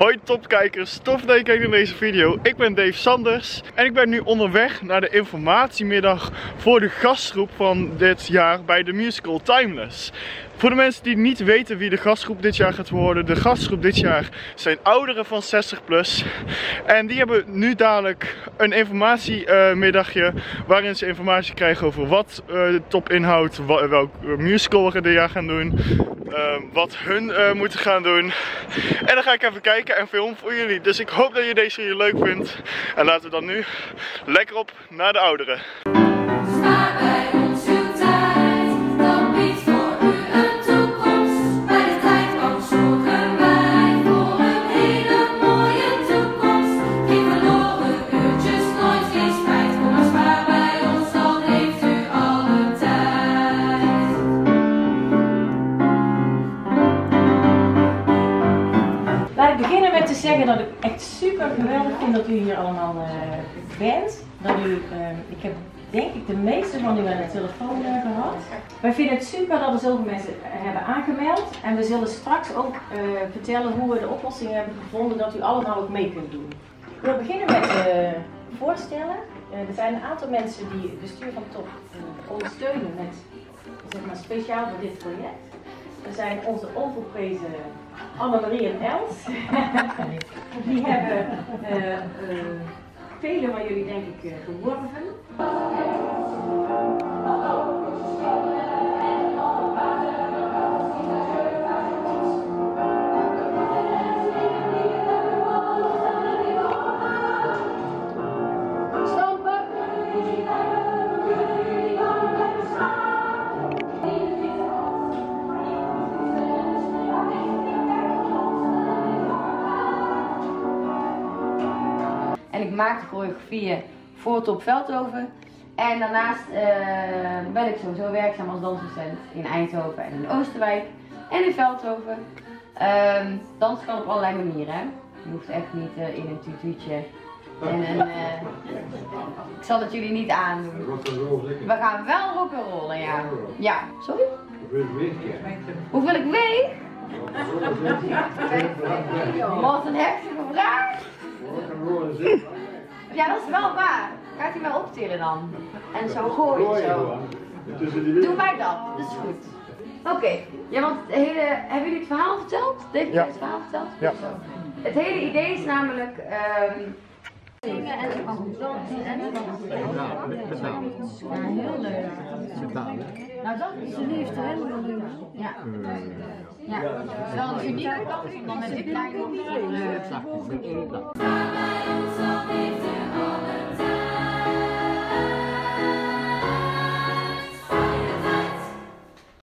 Hoi topkijkers, tof dat je kijkt naar deze video. Ik ben Dave Sanders en ik ben nu onderweg naar de informatiemiddag voor de gastgroep van dit jaar bij de musical Timeless. Voor de mensen die niet weten wie de gastgroep dit jaar gaat worden, de gastgroep dit jaar zijn ouderen van 60 plus. En die hebben nu dadelijk een informatiemiddagje waarin ze informatie krijgen over wat uh, de top inhoudt, welk musical we dit jaar gaan doen, uh, wat hun uh, moeten gaan doen. En dan ga ik even kijken en filmen voor jullie. Dus ik hoop dat je deze video leuk vindt. En laten we dan nu lekker op naar de ouderen. Te zeggen dat ik echt super geweldig vind dat u hier allemaal uh, bent. Dat u, uh, ik heb denk ik de meeste van u aan de telefoon uh, gehad. Wij vinden het super dat er zoveel mensen hebben aangemeld. En we zullen straks ook vertellen hoe we de oplossing hebben gevonden dat u allemaal ook mee kunt doen. Ik wil beginnen met voorstellen. er zijn een aantal mensen die het bestuur van TOP ondersteunen met zeg maar, speciaal voor dit project. Er zijn onze onvolprezen Annemarie en Els. Die hebben uh, uh, vele van jullie denk ik uh, geworven. maak choreografieën voor Top Veldhoven. En daarnaast uh, ben ik sowieso werkzaam als dansdocent in Eindhoven en in Oosterwijk en in Veldhoven. Uh, dans kan op allerlei manieren. Hè? Je hoeft echt niet uh, in een tutuutje en een, uh, ik zal het jullie niet aandoen. We gaan wel rock'n'rollen, ja. Ja, sorry? Hoeveel ik weeg? Wat een heftige vraag. Ja, dat is wel waar. Gaat hij mij optillen dan? En zo gooien zo. Doe mij dat, dat is goed. Oké, ja, want het hele, hebben jullie het verhaal verteld? Heeft ja. het verhaal verteld? Ja. Het hele idee is namelijk. Um, Zingen en Ja, heel leuk. Nou, dat is een liefde, hè? Ja. Ja. Wel een unieke kant, dan met dit kleine.